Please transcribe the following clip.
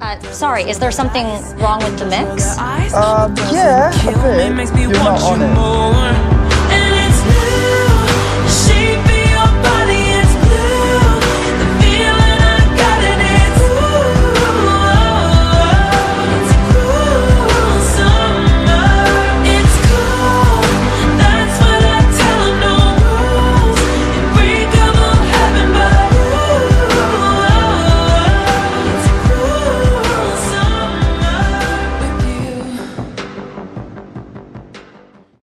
Uh, sorry, is there something wrong with the mix? Uh, yeah, a bit. You're not on it.